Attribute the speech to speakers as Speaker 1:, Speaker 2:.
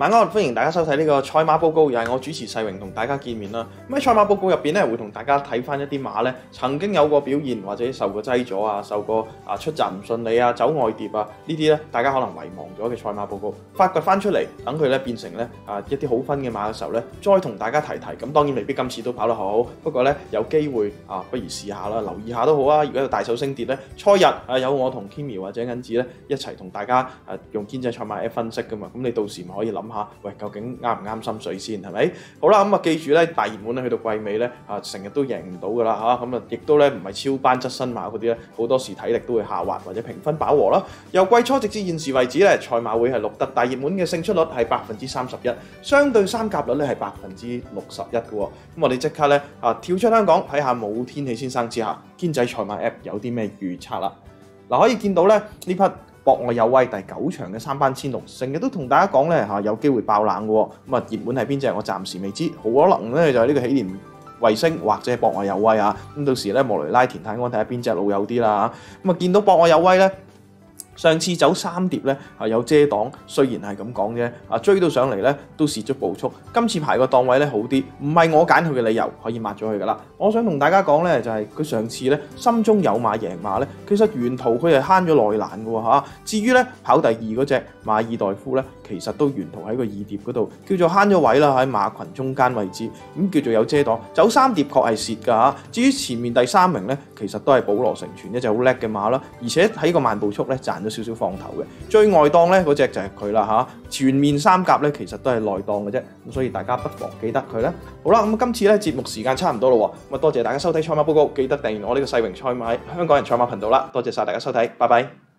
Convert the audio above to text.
Speaker 1: 晚安，歡迎大家收睇呢個賽馬報告，又係我主持世榮同大家見面啦。咁喺賽馬報告入邊咧，會同大家睇翻一啲馬咧曾經有過表現，或者受過擠咗啊，受過啊出閘唔順利啊，走外碟啊，呢啲咧大家可能遺忘咗嘅賽馬報告，發掘翻出嚟，等佢咧變成咧啊一啲好分嘅馬嘅時候咧，再同大家提提。咁當然未必今次都跑得好，不過咧有機會啊，不如試下啦，留意下都好啊。如果有大手升跌咧，初日啊有我同 Kimi 或者銀子咧一齊同大家啊用堅仔賽馬 A 分析噶嘛，咁你到時咪可以諗下，喂究竟啱唔啱心水先係咪？好啦，咁啊記住咧，大熱門咧去到季尾咧啊，成日都贏唔到噶啦嚇，咁啊亦都咧唔係超班側身馬嗰啲咧，好多時體力都會下滑或者評分飽和啦。由季初直至現時為止咧，賽馬會係錄得大熱門嘅勝出率係百分之三十一，相對三甲率咧係百分之六十一嘅喎。咁我哋即刻咧啊跳出香港睇下冇天氣先生之下，堅仔賽馬 App 有啲咩預測啦？嗱，可以見到咧呢匹博愛有威第九場嘅三班千六，成日都同大家講咧嚇有機會爆冷嘅喎。咁啊熱門係邊只？我暫時未知，好可能咧就係呢個喜蓮衛星或者係博愛有威啊。咁到時咧莫雷拉田泰安睇下邊只老友啲啦嚇。咁啊見到博愛有威咧。上次走三碟咧，啊有遮擋，雖然係咁講啫，啊追到上嚟咧都蝕咗步速。今次排個檔位咧好啲，唔係我揀佢嘅理由，可以抹咗佢噶啦。我想同大家講咧，就係佢上次咧心中有馬贏馬咧，其實沿途佢係慳咗內欄嘅喎。至於咧跑第二嗰隻馬爾代夫咧，其實都沿途喺個二碟嗰度叫做慳咗位啦，喺馬群中間位置，咁叫做有遮擋。走三碟確係蝕㗎嚇。至於前面第三名咧，其實都係保羅成全一隻好叻嘅馬啦，而且喺個慢步速咧賺咗少少放頭嘅，最外檔咧嗰隻就係佢啦嚇，全面三甲咧其實都係內檔嘅啫，咁所以大家不妨記得佢啦。好啦，咁今次咧節目時間差唔多咯喎，咁啊多謝大家收睇賽馬報告，記得訂閱我呢個世榮賽馬香港人賽馬頻道啦，多謝晒大家收睇，拜拜。